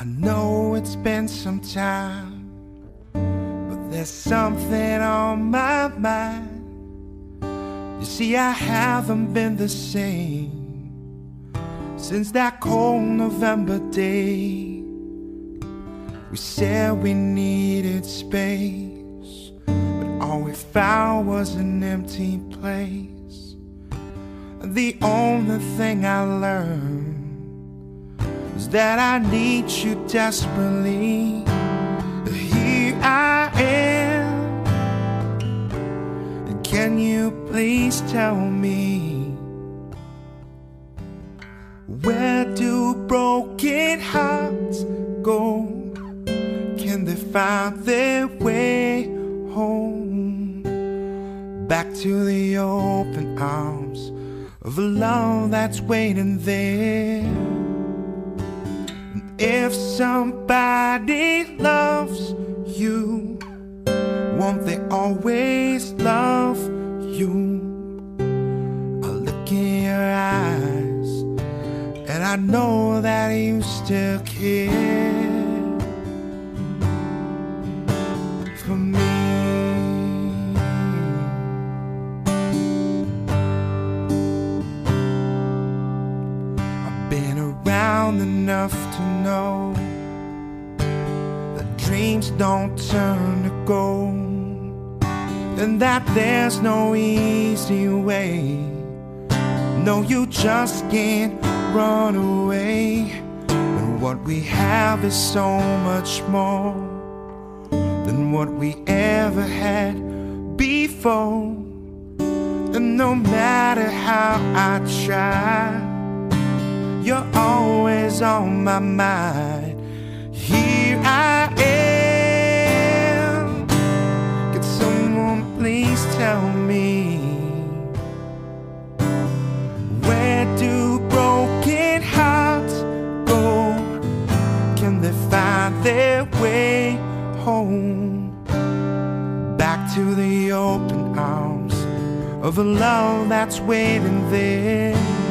I know it's been some time, but there's something on my mind. You see, I haven't been the same since that cold November day. We said we needed space, but all we found was an empty place. The only thing I learned is that I need you desperately. Here I am. Can you please tell me where do broken hearts go? Can they find their way home? Back to the open arms of a love that's waiting there. If somebody loves you, won't they always love you? I look in your eyes, and I know that you still care for me. Around enough to know that dreams don't turn to gold, and that there's no easy way. No, you just can't run away. And what we have is so much more than what we ever had before. And no matter how I try, you're always on my mind. Here I am. Could someone please tell me where do broken hearts go? Can they find their way home? Back to the open arms of a love that's waiting there.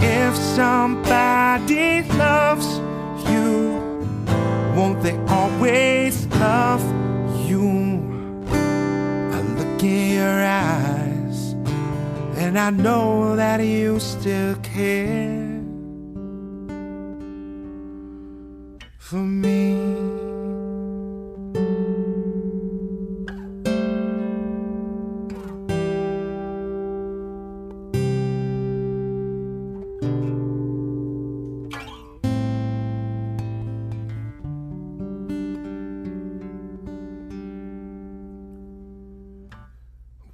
If somebody loves you, won't they always love you? I look in your eyes, and I know that you still care for me.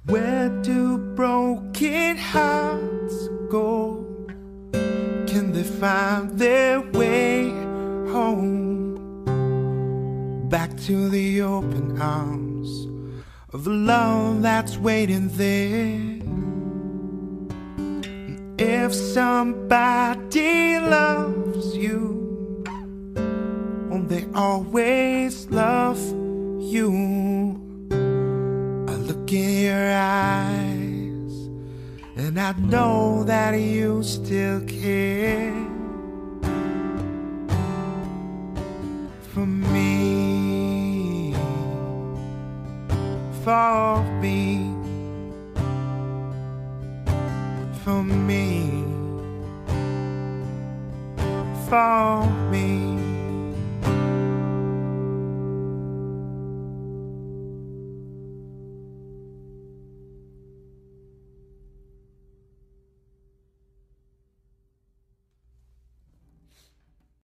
Where do broken hearts go? Can they find their way home? Back to the open arms of the love that's waiting there. If somebody loves you, won't they always love you? Look in your eyes, and I know that you still care for me, for me, for me, for me.